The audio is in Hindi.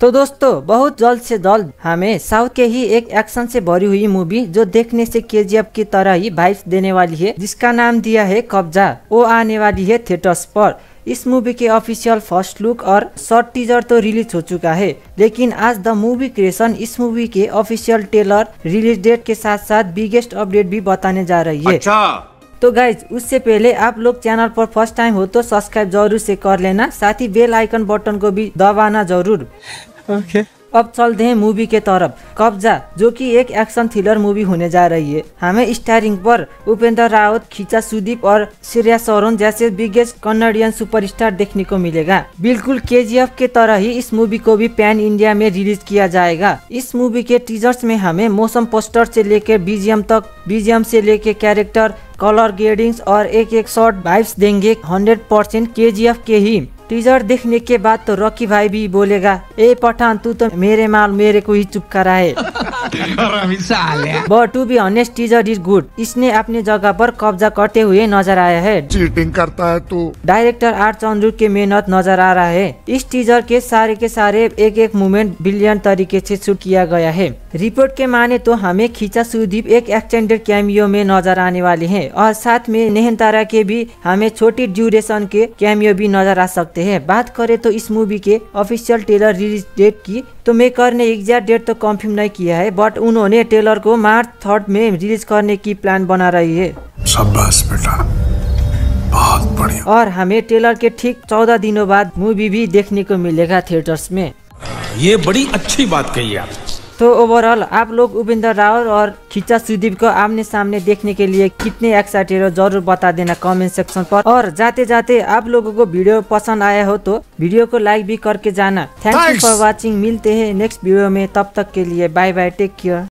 तो दोस्तों, बहुत जल्द से जल्द हमें साउथ के ही एक एक्शन से भरी हुई मूवी जो देखने से के की तरह ही वाइब्स देने वाली है, जिसका नाम दिया है कब्जा। वो आने वाली है थिएटर्स पर। इस मूवी के ऑफिशियल फ़र्स्ट लुक और शॉर्ट टीजर तो रिलीज़ हो चुका है, लेकिन आज द मूवी क्रिएशन इस मूवी के ऑफिशियल टेलर रिलीज़ डेट के साथ साथ बिगेस्ट अपडेट भी बताने जा रही है। अच्छा। तो गाइज उससे पहले आप लोग चैनल पर फर्स्ट टाइम हो तो सब्सक्राइब जरूर से कर लेना। साथ ही बेल आइकन बटन को भी दबाना जरूर। ओके अब चलते हैं मूवी के तरफ़। कब्जा, जो कि एक एक्शन थ्रिलर मूवी होने जा रही है। हमें स्टारिंग पर उपेंद्र रावत, खींचा सुदीप और श्रेया सोरन जैसे बिगेस्ट कन्नडियन सुपरस्टार देखने को मिलेगा। बिल्कुल के के तरह ही इस मूवी को भी पैन इंडिया में रिलीज़ किया जाएगा। इस मूवी के टीजर्स में हमें मौसम पोस्टर से लेकर बीजीएम तक बीजीएम से लेकर कैरेक्टर कलर ग्रेडिंग्स और एक एक शॉर्ट वाइब्स देंगे हंड्रेड परसेंट के के ही। टीजर देखने के बाद तो रॉकी भाई भी बोलेगा ए पठान तू तो मेरे माल मेरे को ही चुप करा है but to be honest teaser is good इसने अपने जगह पर कब्जा करते हुए नजर आया है। चीटिंग करता है तू। डायरेक्टर आर चंद्रू के मेहनत नजर आ रहा है। इस टीजर के सारे के सारे एक एक मूवमेंट बिलियन तरीके से शूट किया गया है। रिपोर्ट के माने तो हमें खींचा सुदीप एक एक्सटेंडेड कैमियो में नज़र आने वाले हैं और साथ में नेहन तारा के भी हमें छोटी ड्यूरेशन के कैमियो भी नज़र आ सकते हैं। बात करें तो इस मूवी के ऑफिशियल टेलर रिलीज़ डेट की तो मेकर ने एग्जैक्ट डेट तो कंफर्म नहीं किया है बट उन्होंने टेलर को मार्च थर्ड में रिलीज़ करने की प्लान बना रही है। बेटा। बहुत बढ़िया। और हमें ट्रेलर के ठीक चौदह दिनों बाद मूवी भी देखने को मिलेगा थिएटर्स में। ये बड़ी अच्छी बात कही आप तो ओवरऑल आप लोग उपेंद्र रावत और खिचा सुदीप को आमने सामने देखने के लिए कितने एक्साइटेड हो जरूर बता देना कमेंट सेक्शन पर। और जाते जाते आप लोगों को वीडियो पसंद आया हो तो वीडियो को लाइक भी करके जाना। Thank you. फॉर वॉचिंग मिलते हैं नेक्स्ट वीडियो में। तब तक के लिए बाय बाय टेक केयर